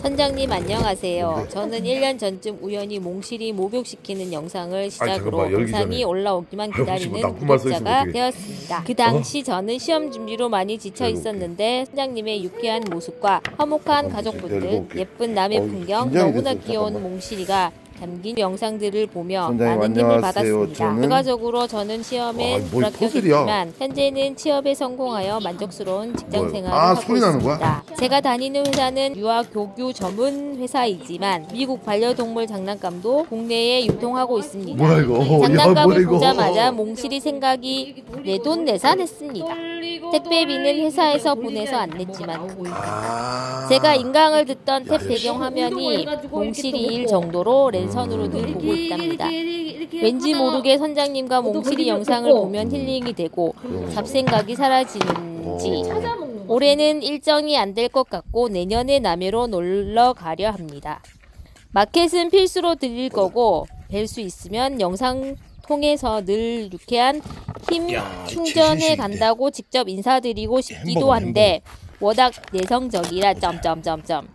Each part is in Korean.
선장님 안녕하세요. 저는 1년 전쯤 우연히 몽실이 목욕시키는 영상을 시작으로 열기 영상이. 올라오기만 아이고, 기다리는 구독자가. 되었습니다. 그 당시 저는 시험 준비로 많이 지쳐 있었는데 선장님의 유쾌한 모습과 화목한 열고 가족분들. 예쁜 남의 어우, 풍경, 너무나. 귀여운. 몽실이가 담긴 영상들을 보며 선장님, 많은 힘을. 받았습니다. 저는- 결과적으로 저는 시험에 불합격했지만 현재는 취업에 성공하여 만족스러운 직장 뭐야? 생활을 아, 하고 소리 나는 거야? 있습니다. 제가 다니는 회사는 유아 교규 전문 회사이지만 미국 반려동물 장난감도 국내에 유통하고 있습니다. 뭐야 이거? 야, 장난감을 이거? 보자마자 몽실이 생각이 내 돈 내산했습니다. 택배비는 회사에서 보내서 안 냈지만 아. 제가 인강을 듣던 탭. 배경 화면이 몽실이 일 정도로 랜선으로 늘 보고 있답니다. 왠지 모르게 선장님과 몽실이 영상을 보면 힐링이 되고 잡생각이 사라지는지 올해는 일정이 안 될 것 같고 내년에 남해로 놀러 가려 합니다. 마켓은 필수로 들릴 거고 뵐 수 있으면 영상 통해서 늘 유쾌한 힘 야, 충전해. 간다고 직접 인사드리고 싶기도 한데 워낙 내성적이라 점점점점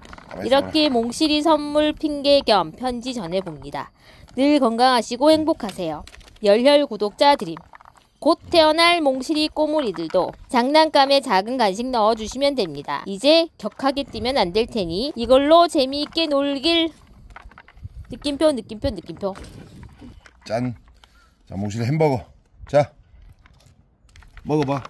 이렇게 몽실이 선물 핑계 겸 편지 전해봅니다. 늘 건강하시고 행복하세요. 열혈 구독자 드림. 곧 태어날 몽실이 꼬물이들도 장난감에 작은 간식 넣어주시면 됩니다. 이제 격하게 뛰면 안 될 테니 이걸로 재미있게 놀길 느낌표 느낌표 느낌표 짠. 자, 몽실 햄버거. 자. 먹어봐.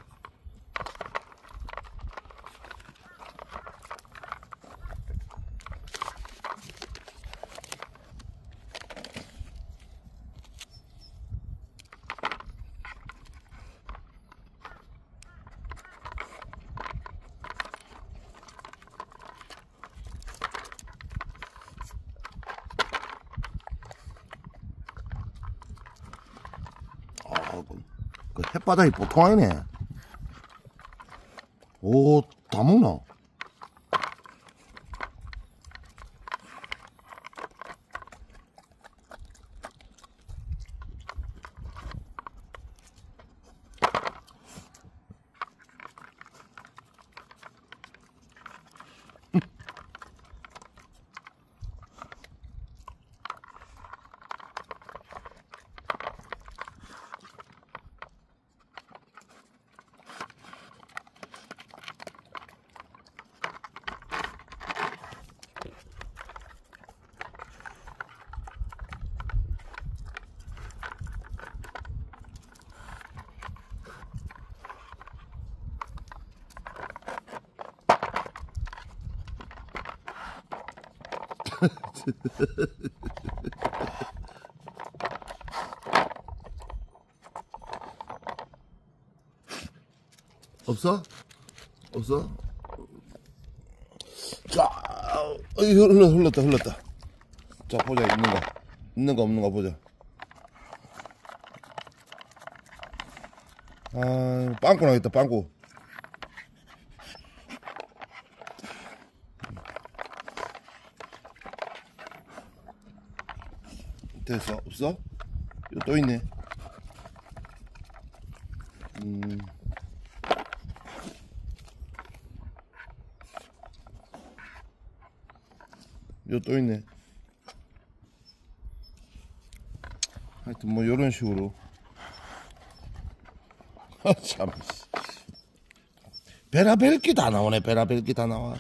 아, 그, 그 햇바닥이 보통 아니네. 오, 다 먹나? 없어? 없어? 자, 어, 흘러, 흘렀다, 흘렀다. 자, 보자, 있는 거. 있는 거, 없는 거 보자. 아, 빵꾸 나겠다, 빵꾸. 됐어, 없어? 또 있네. 음. 이거 또 있네. 하여튼 뭐 이런 식으로. 아, 참. 베라벨기 다 나오네. 베라벨기 다 나와.